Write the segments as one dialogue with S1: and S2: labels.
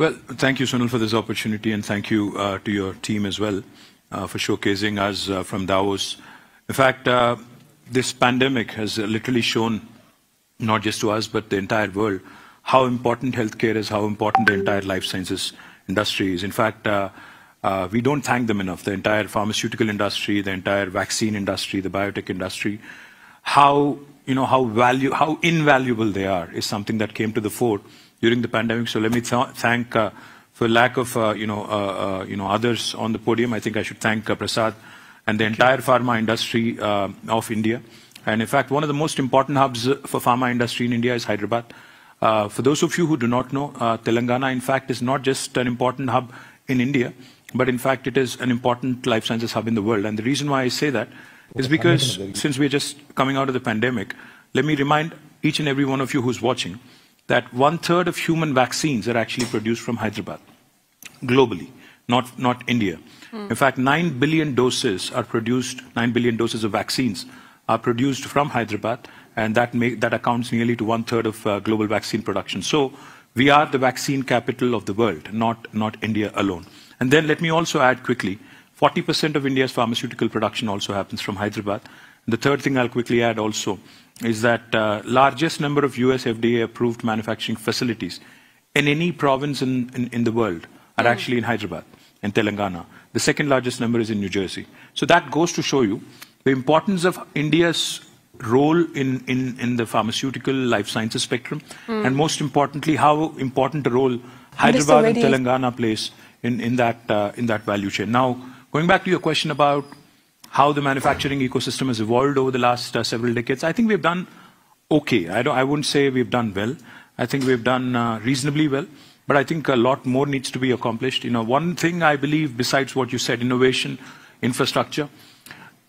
S1: Well, thank you, Sunil, for this opportunity, and thank you uh, to your team as well uh, for showcasing us uh, from Davos. In fact, uh, this pandemic has literally shown, not just to us, but the entire world, how important healthcare is, how important the entire life sciences industry is. In fact, uh, uh, we don't thank them enough. The entire pharmaceutical industry, the entire vaccine industry, the biotech industry, how you know how value, how invaluable they are is something that came to the fore during the pandemic. So let me th thank, uh, for lack of uh, you know uh, uh, you know others on the podium, I think I should thank uh, Prasad and the entire pharma industry of India. And in fact, one of the most important hubs for pharma industry in India is Hyderabad. for those of you who do not know, Telangana, in fact, is not just an important hub in India, but in fact, it is an important life sciences hub in the world. And the reason why I say that is because since we're just coming out of the pandemic, let me remind each and every one of you who's watching that one third of human vaccines are actually produced from Hyderabad globally, not, not India. Mm. In fact, 9 billion doses are produced, 9 billion doses of vaccines are produced from Hyderabad, and that, make, that accounts nearly to one third of uh, global vaccine production. So we are the vaccine capital of the world, not, not India alone. And then let me also add quickly 40% of India's pharmaceutical production also happens from Hyderabad. The third thing I'll quickly add also is that uh, largest number of US FDA approved manufacturing facilities in any province in, in, in the world are mm. actually in Hyderabad and Telangana. The second largest number is in New Jersey. So that goes to show you the importance of India's role in, in, in the pharmaceutical life sciences spectrum, mm. and most importantly, how important a role Hyderabad and Telangana plays in, in, that, uh, in that value chain. Now, going back to your question about how the manufacturing ecosystem has evolved over the last uh, several decades, I think we've done okay. I, don't, I wouldn't say we've done well. I think we've done uh, reasonably well, but I think a lot more needs to be accomplished. You know, one thing I believe, besides what you said, innovation, infrastructure,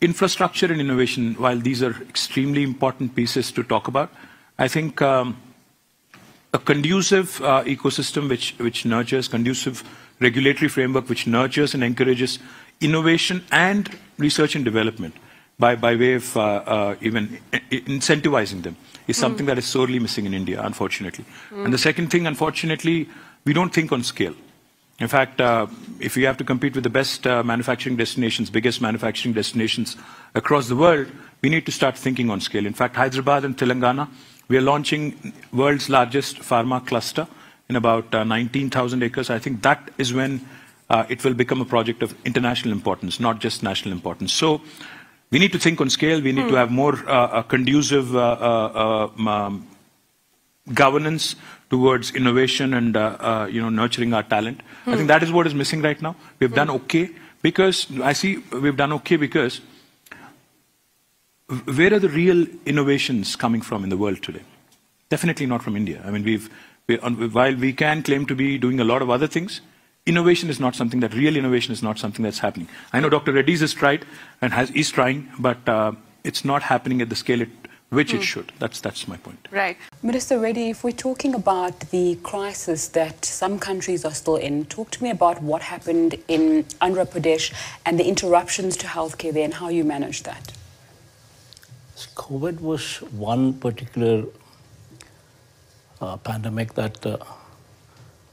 S1: infrastructure and innovation, while these are extremely important pieces to talk about, I think um, a conducive uh, ecosystem which, which nurtures, conducive regulatory framework which nurtures and encourages innovation and research and development by, by way of uh, uh, even incentivizing them is something mm. that is sorely missing in India, unfortunately. Mm. And the second thing, unfortunately, we don't think on scale. In fact, uh, if we have to compete with the best uh, manufacturing destinations, biggest manufacturing destinations across the world, we need to start thinking on scale. In fact, Hyderabad and Telangana, we are launching world's largest pharma cluster in about uh, 19,000 acres. I think that is when uh, it will become a project of international importance, not just national importance. So we need to think on scale. We need to hmm. have more uh, conducive uh, uh, um, um, governance towards innovation and uh, you know nurturing our talent. I think that is what is missing right now. We've done hmm. okay because I see we've done okay because where are the real innovations coming from in the world today? Definitely not from India. I mean, we've, while we can claim to be doing a lot of other things, innovation is not something that real innovation is not something that's happening. I know Dr. Reddy's has tried and has, is trying, but uh, it's not happening at the scale at which mm. it hmm. should. That's, that's my point.
S2: Right. Minister Reddy, if we're talking about the crisis that some countries are still in, talk to me about what happened in Andhra Pradesh and the interruptions to healthcare there and how you managed that.
S3: COVID was one particular uh, pandemic that uh,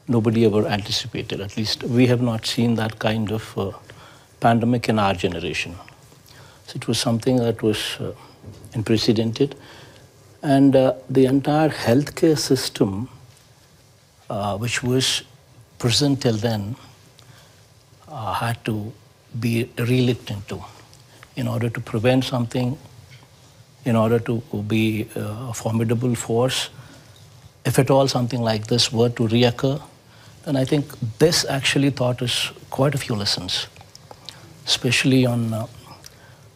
S3: nobody ever anticipated. At least we have not seen that kind of uh, pandemic in our generation. So it was something that was uh, unprecedented. And uh, the entire healthcare system, uh, which was present till then, uh, had to be re-looked into in order to prevent something, in order to be uh, a formidable force. If at all something like this were to reoccur, and I think this actually taught us quite a few lessons, especially on, uh,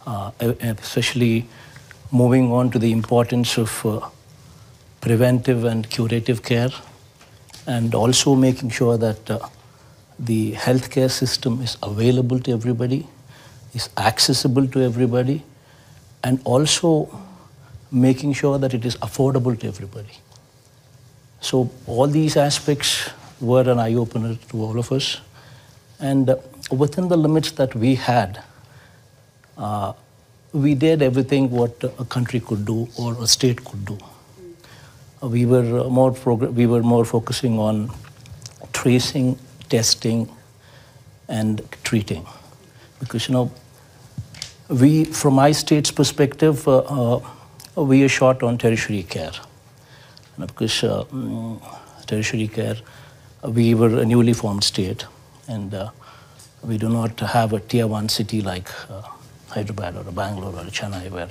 S3: uh, especially moving on to the importance of uh, preventive and curative care, and also making sure that uh, the healthcare system is available to everybody, is accessible to everybody, and also making sure that it is affordable to everybody. So all these aspects were an eye opener to all of us. And uh, within the limits that we had, uh, we did everything what a country could do or a state could do. Uh, we were more we were more focusing on tracing, testing, and treating. Because, you know, we, from my state's perspective, uh, uh, we are short on tertiary care. Because uh, mm, tertiary care, we were a newly formed state, and uh, we do not have a tier one city like uh, Hyderabad or Bangalore or Chennai where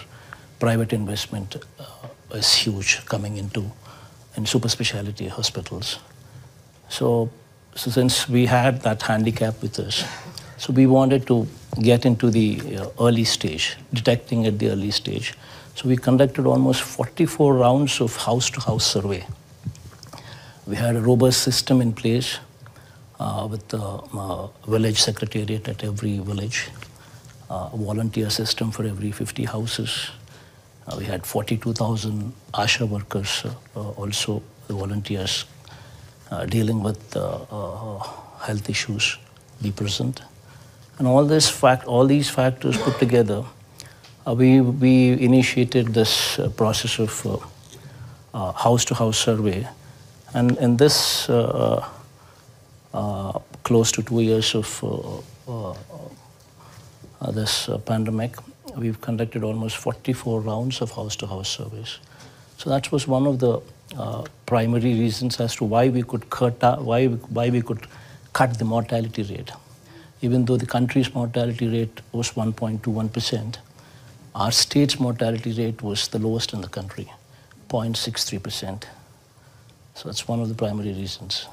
S3: private investment uh, is huge coming into in super specialty hospitals. So, so since we had that handicap with us, so we wanted to get into the early stage, detecting at the early stage. So we conducted almost 44 rounds of house-to-house survey. We had a robust system in place uh, with the uh, village secretariat at every village, uh, a volunteer system for every 50 houses. Uh, we had 42,000 ASHA workers, uh, also the volunteers uh, dealing with health issues be present. And all this fact, all these factors put together, we, we initiated this process of house-to-house survey. And in this uh, uh, close to two years of uh, uh, uh, this uh, pandemic, we've conducted almost 44 rounds of house-to-house surveys. So that was one of the uh, primary reasons as to why we could cut, uh, why, we, why we could cut the mortality rate. Even though the country's mortality rate was 1.21%, our state's mortality rate was the lowest in the country, 0.63%. So that's one of the primary reasons.